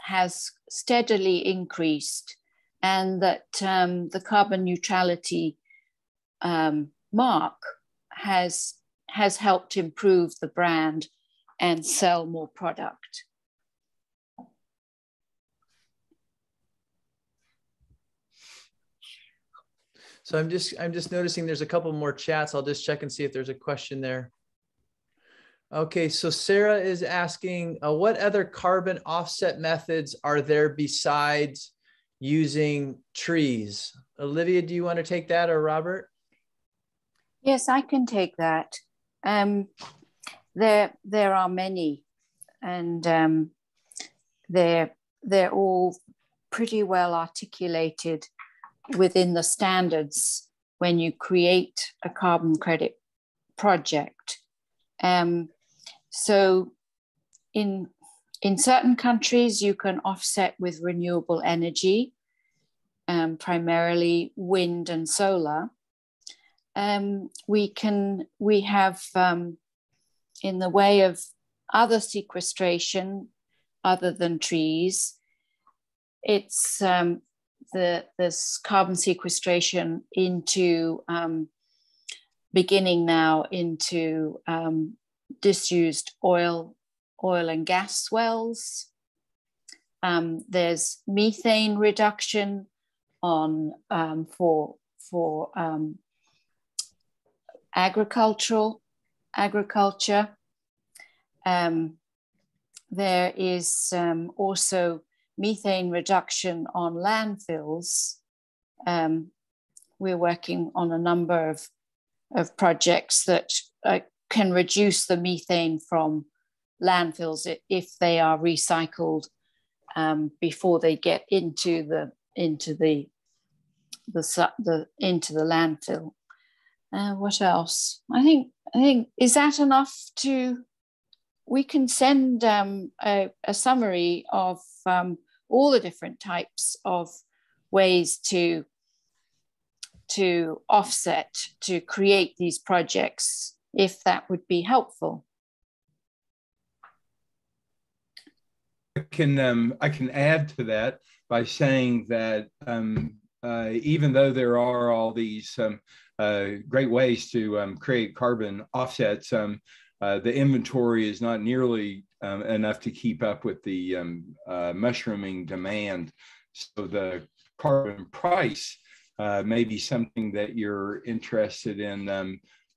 Speaker 2: has steadily increased and that um, the carbon neutrality um, mark has has helped improve the brand and sell more product.
Speaker 1: So I'm just I'm just noticing there's a couple more chats. I'll just check and see if there's a question there. Okay, so Sarah is asking, uh, what other carbon offset methods are there besides using trees? Olivia, do you want to take that or Robert?
Speaker 2: Yes, I can take that. Um, there, there are many, and um, they're they're all pretty well articulated within the standards when you create a carbon credit project. Um, so, in in certain countries, you can offset with renewable energy, um, primarily wind and solar. Um, we can we have um, in the way of other sequestration other than trees. It's um, the this carbon sequestration into um, beginning now into um, disused oil oil and gas wells. Um, there's methane reduction on um, for for um, agricultural agriculture. Um, there is um, also methane reduction on landfills. Um, we're working on a number of, of projects that uh, can reduce the methane from landfills if they are recycled um, before they get into the into the the, the into the landfill. Uh, what else? I think I think is that enough to. We can send um, a, a, summary of um, all the different types of ways to to offset to create these projects if that would be helpful.
Speaker 3: I can um, I can add to that by saying that um, uh, even though there are all these um, uh, great ways to um, create carbon offsets, um, uh, the inventory is not nearly um, enough to keep up with the uh, mushrooming demand. So the carbon price uh, may be something that you're interested in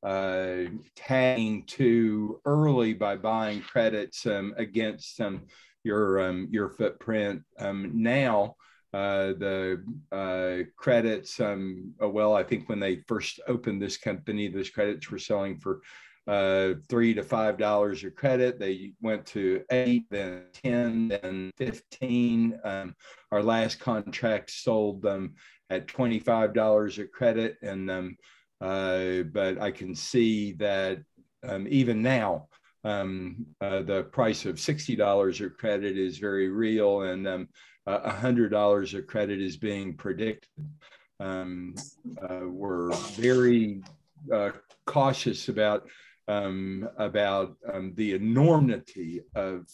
Speaker 3: uh, tagging too early by buying credits um, against um, your um, your footprint. Um, now uh, the uh, credits, um, oh, well, I think when they first opened this company, those credits were selling for uh, three to five dollars a credit. They went to eight, then ten, then fifteen. Um, our last contract sold them at twenty five dollars a credit, and um, uh, but I can see that um, even now um, uh, the price of $60 of credit is very real and um, $100 of credit is being predicted. Um, uh, we're very uh, cautious about um, about um, the enormity of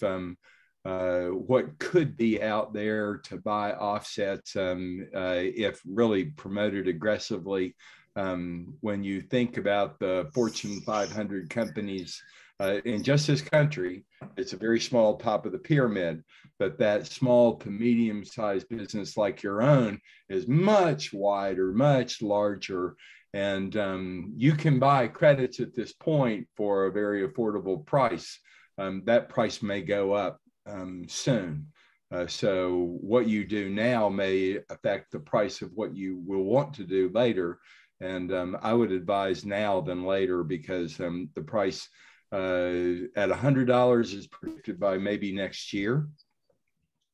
Speaker 3: uh, what could be out there to buy offsets um, uh, if really promoted aggressively. Um, when you think about the Fortune 500 companies uh, in just this country, it's a very small top of the pyramid, but that small to medium sized business like your own is much wider, much larger. And um, you can buy credits at this point for a very affordable price. Um, that price may go up um, soon. Uh, so, what you do now may affect the price of what you will want to do later. And um, I would advise now than later because um, the price uh, at $100 is predicted by maybe next year,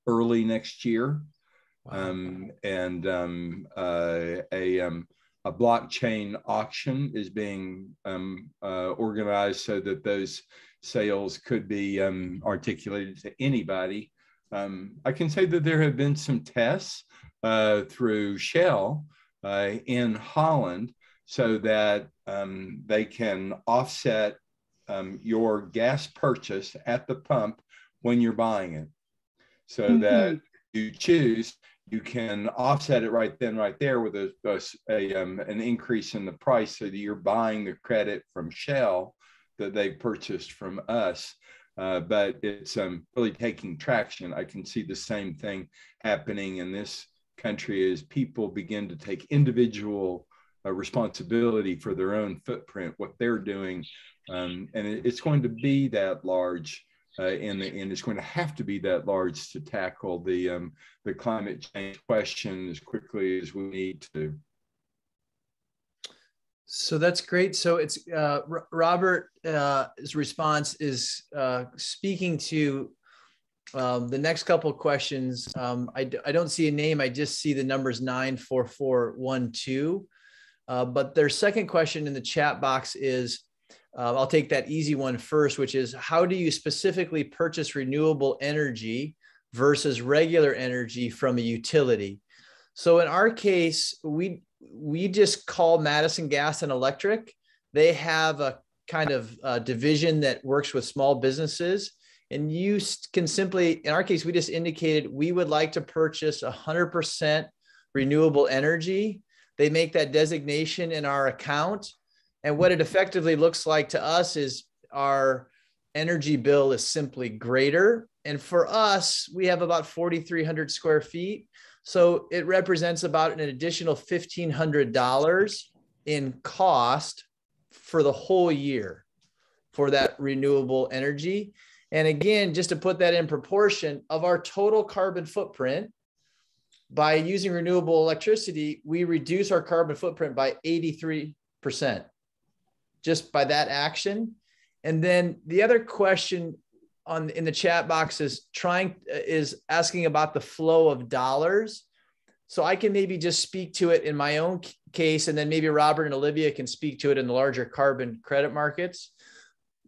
Speaker 3: early next year. Wow. Um, and um, uh, a, um, a blockchain auction is being um, uh, organized so that those sales could be um, articulated to anybody. Um, I can say that there have been some tests uh, through Shell in Holland so that they can offset um, your gas purchase at the pump when you're buying it. So mm-hmm. that you choose you can offset it right then right there with a, a, a um, an increase in the price so that you're buying the credit from shell that they purchased from us. Uh, but it's um, really taking traction. I can see the same thing happening in this country is people begin to take individual uh, responsibility for their own footprint what they're doing um, and it, it's going to be that large uh, and, and it's going to have to be that large to tackle the, um, the climate change question as quickly as we need to.
Speaker 1: So that's great. So it's uh, Robert's uh, response is uh, speaking to um, the next couple questions. Um, I, I don't see a name. I just see the numbers 94412. Uh, but their second question in the chat box is uh, I'll take that easy one first, which is how do you specifically purchase renewable energy versus regular energy from a utility? So in our case, we we just call Madison Gas and Electric. They have a kind of uh, division that works with small businesses. And you can simply, in our case, we just indicated we would like to purchase 100% renewable energy. They make that designation in our account. And what it effectively looks like to us is our energy bill is simply greater. And for us, we have about 4,300 square feet. So it represents about an additional $1,500 in cost for the whole year for that renewable energy. And again, just to put that in proportion of our total carbon footprint, by using renewable electricity, we reduce our carbon footprint by 83% just by that action. And then the other question on in the chat box is trying is asking about the flow of dollars. So I can maybe just speak to it in my own case, and then maybe Robert and Olivia can speak to it in the larger carbon credit markets.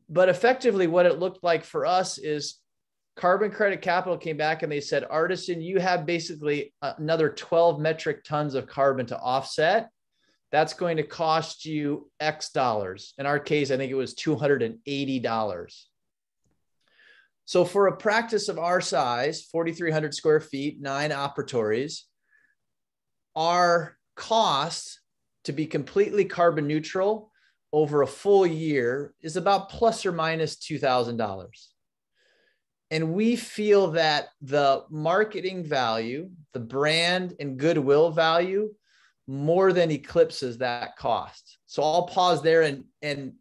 Speaker 1: But effectively, what it looked like for us is carbon credit capital came back and they said, Artisan, you have basically another 12 metric tons of carbon to offset. That's going to cost you X dollars. In our case, I think it was $280. So for a practice of our size, 4,300 square feet, nine operatories, our cost to be completely carbon neutral over a full year is about plus or minus $2,000. And we feel that the marketing value, the brand and goodwill value more than eclipses that cost. So I'll pause there and, and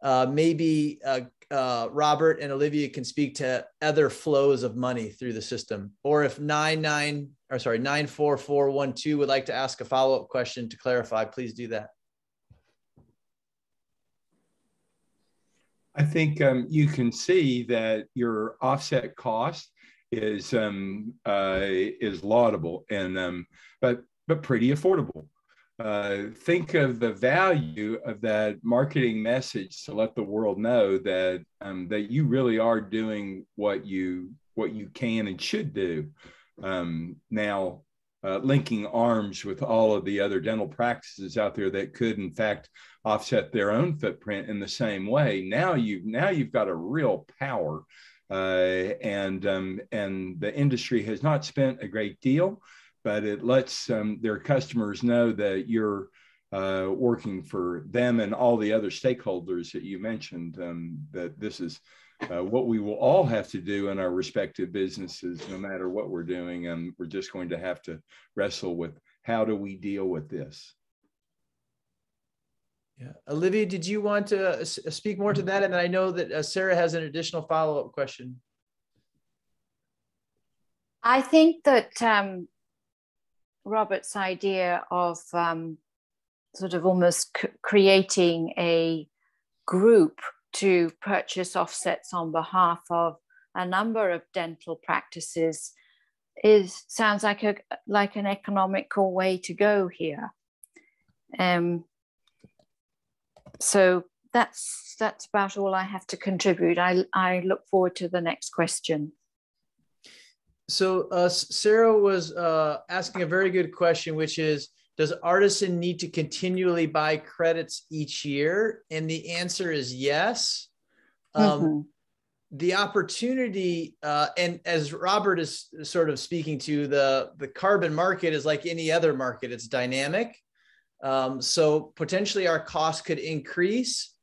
Speaker 1: uh, maybe uh, uh, Robert and Olivia can speak to other flows of money through the system. Or if nine nine or sorry nine four four one two would like to ask a follow up question to clarify, please do that.
Speaker 3: I think um, you can see that your offset cost is um, uh, is laudable and um, but but pretty affordable. Uh, think of the value of that marketing message to let the world know that um, that you really are doing what you what you can and should do. Um, now, uh, linking arms with all of the other dental practices out there that could, in fact, offset their own footprint in the same way. Now you've now you've got a real power, uh, and um, and the industry has not spent a great deal but it lets um, their customers know that you're uh, working for them and all the other stakeholders that you mentioned. Um, that this is uh, what we will all have to do in our respective businesses, no matter what we're doing, and we're just going to have to wrestle with how do we deal with this.
Speaker 1: Yeah, Olivia, did you want to uh, speak more to that? And I know that uh, Sarah has an additional follow-up question.
Speaker 2: I think that um, Robert's idea of um, sort of almost c- creating a group to purchase offsets on behalf of a number of dental practices is sounds like a like an economical way to go here. Um, so that's that's about all I have to contribute. I I look forward to the next question.
Speaker 1: So uh, Sarah was uh, asking a very good question, which is, does Artisan need to continually buy credits each year? And the answer is yes. Um, mm-hmm. The opportunity, uh, and as Robert is sort of speaking to, the the carbon market is like any other market; it's dynamic. Um, so potentially our cost could increase.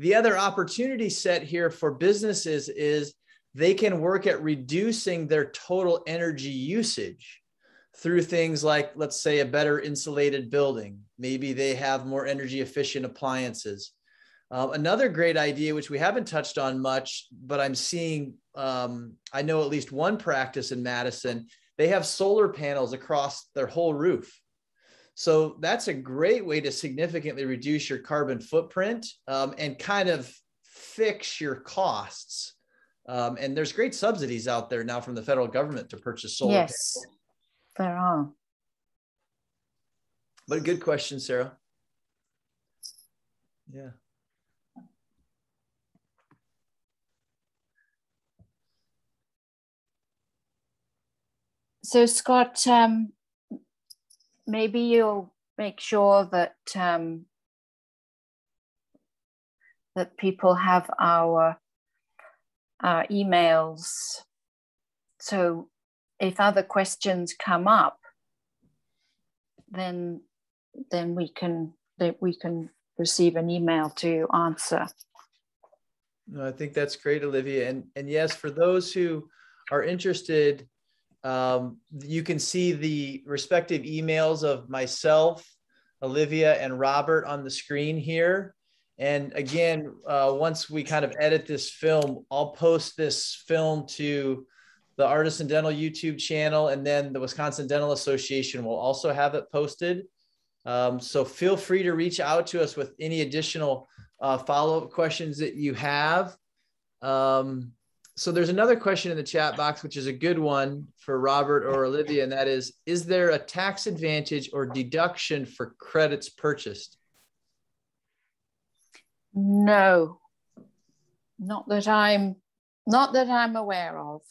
Speaker 1: The other opportunity set here for businesses is they can work at reducing their total energy usage through things like, let's say, a better insulated building. Maybe they have more energy efficient appliances. Uh, another great idea, which we haven't touched on much, but I'm seeing, um, I know at least one practice in Madison, they have solar panels across their whole roof. So that's a great way to significantly reduce your carbon footprint um, and kind of fix your costs. Um, and there's great subsidies out there now from the federal government to purchase solar.
Speaker 2: Yes,
Speaker 1: panels.
Speaker 2: There are.
Speaker 1: But a good question, Sarah. Yeah.
Speaker 2: So Scott, um, maybe you'll make sure that um, that people have our our emails. So if other questions come up, then then we can that we can receive an email to answer.
Speaker 1: No, I think that's great, Olivia. And and yes, for those who are interested, um, you can see the respective emails of myself, Olivia, and Robert on the screen here. And again, uh, once we kind of edit this film, I'll post this film to the Artisan Dental YouTube channel, and then the Wisconsin Dental Association will also have it posted. Um, so feel free to reach out to us with any additional uh, follow-up questions that you have. Um, so there's another question in the chat box, which is a good one for Robert or Olivia, and that is, is there a tax advantage or deduction for credits purchased?
Speaker 2: No, not that I'm not that I'm aware of.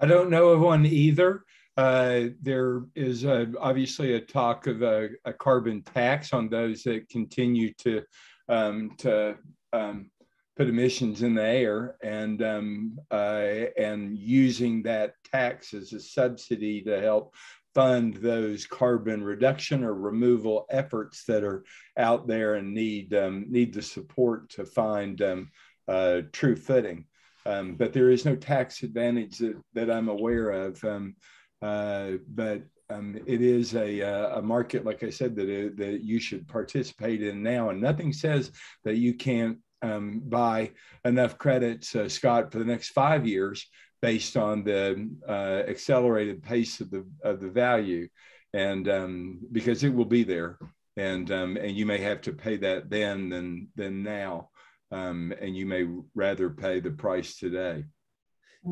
Speaker 3: I don't know of one either. Uh, there is uh, obviously a talk of a, a, carbon tax on those that continue to um, to um, put emissions in the air, and um, uh, and using that tax as a subsidy to help fund those carbon reduction or removal efforts that are out there and need um, need the support to find um, uh, true footing. Um, but there is no tax advantage that, that I'm aware of. Um, uh, but um, it is a, uh, a market, like I said, that, it, that you should participate in now. And nothing says that you can't um, buy enough credits, uh, Scott, for the next five years based on the uh, accelerated pace of the of the value, and um, because it will be there, and um, and you may have to pay that then than than now, um, and you may rather pay the price today.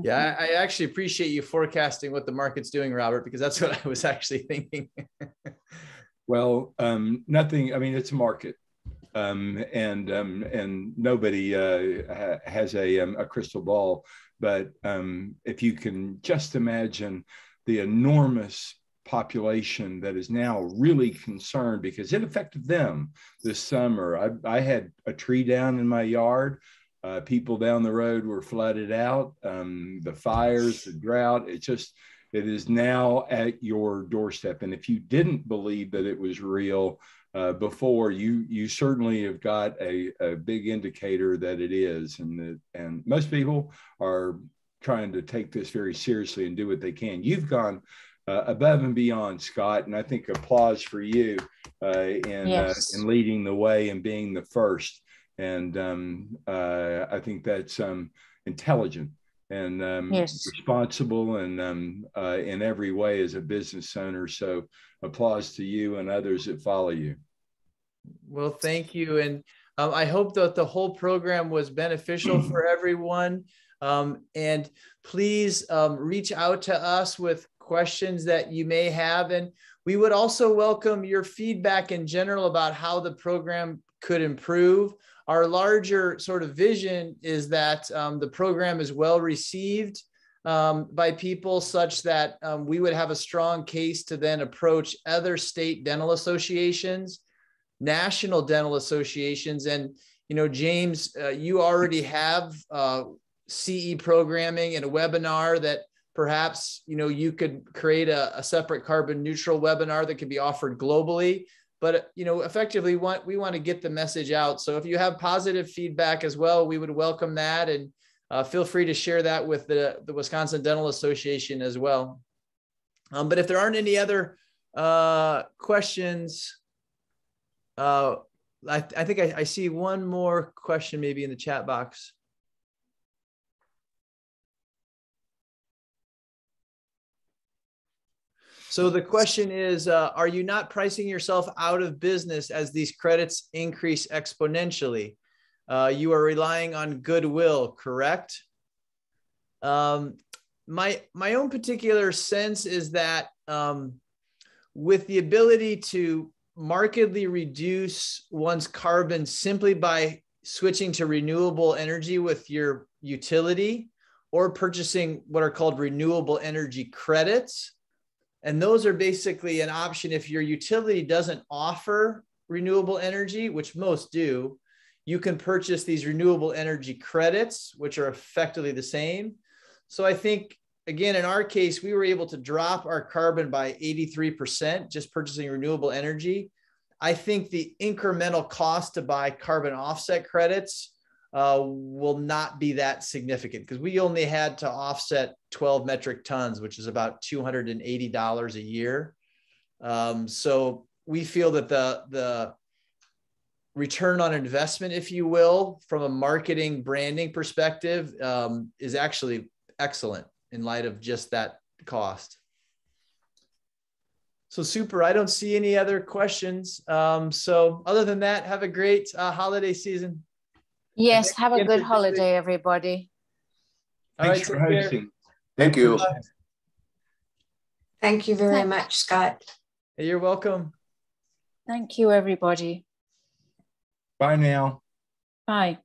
Speaker 1: Yeah, I, I actually appreciate you forecasting what the market's doing, Robert, because that's [LAUGHS] what I was actually thinking. [LAUGHS]
Speaker 3: well, um, nothing. I mean, it's a market. Um, and um, and nobody uh, ha- has a, um, a crystal ball. But um, if you can just imagine the enormous population that is now really concerned because it affected them this summer. I, I had a tree down in my yard. Uh, people down the road were flooded out. Um, the fires, the drought, it just, it is now at your doorstep. And if you didn't believe that it was real, uh, before, you you certainly have got a, a big indicator that it is, and that and most people are trying to take this very seriously and do what they can. You've gone uh, above and beyond, Scott, and I think applause for you uh, in uh, yes. in leading the way and being the first. And um, uh, I think that's um, intelligent and um, yes. responsible and um, uh, in every way as a business owner. So applause to you and others that follow you.
Speaker 1: Well, thank you. And um, I hope that the whole program was beneficial [CLEARS THROAT] for everyone. Um, and please um, reach out to us with questions that you may have. And we would also welcome your feedback in general about how the program could improve. Our larger sort of vision is that um, the program is well received um, by people such that um, we would have a strong case to then approach other state dental associations, national dental associations. And, you know, James, uh, you already have uh, CE programming and a webinar that perhaps, you know, you could create a, a separate carbon neutral webinar that could be offered globally. But you know effectively want we want to get the message out. So if you have positive feedback as well we would welcome that. And uh, feel free to share that with the, the wisconsin dental association as well. Um, but if there aren't any other uh, questions uh, I, I, think I, I see one more question maybe in the chat box So the question is, uh, are you not pricing yourself out of business as these credits increase exponentially? Uh, you are relying on goodwill, correct? Um, my my own particular sense is that um, with the ability to markedly reduce one's carbon simply by switching to renewable energy with your utility or purchasing what are called renewable energy credits. And those are basically an option if your utility doesn't offer renewable energy, which most do, you can purchase these renewable energy credits, which are effectively the same. So I think, again, in our case, we were able to drop our carbon by 83% just purchasing renewable energy. I think the incremental cost to buy carbon offset credits uh, will not be that significant because we only had to offset 12 metric tons, which is about $280 a year. Um, so we feel that the, the return on investment, if you will, from a marketing branding perspective, um, is actually excellent in light of just that cost. So super. I don't see any other questions. Um, so other than that, have a great uh, holiday season.
Speaker 2: Yes, have a good holiday, everybody.
Speaker 3: Thanks right, for hosting.
Speaker 4: Thank you.
Speaker 5: Thank you very much, Scott.
Speaker 1: You're welcome.
Speaker 2: Thank you, everybody.
Speaker 3: Bye now.
Speaker 2: Bye.